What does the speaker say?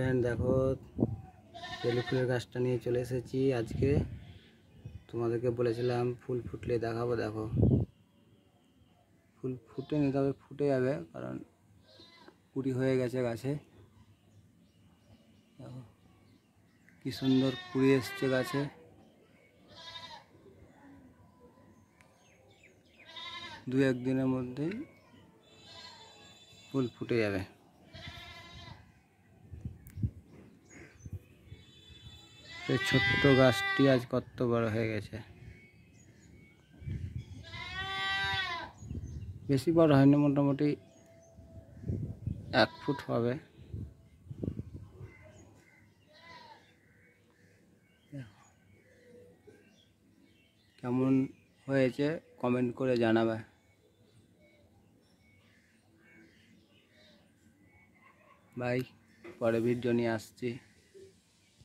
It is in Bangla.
ফ্রেন্ড দেখো বেলি ফুলের গাছটা নিয়ে চলে এসেছি আজকে। তোমাদেরকে বলেছিলাম ফুল ফুটলে দেখাবো, দেখো। ফুল ফুটেনি তবে ফুটে যাবে, কারণ কুড়ি হয়ে গেছে গাছে। দেখো, কি সুন্দর কুড়ি এসছে গাছে। দু একদিনের মধ্যেই ফুল ফুটে যাবে। এই ছোট্ট গাছটি আজ কত বড় হয়ে গেছে। বেশি বড় হয়নি, মোটামুটি এক ফুট হবে। কেমন হয়েছে কমেন্ট করে জানাবে। বাই, পরে ভিডিও নিয়ে আসছি।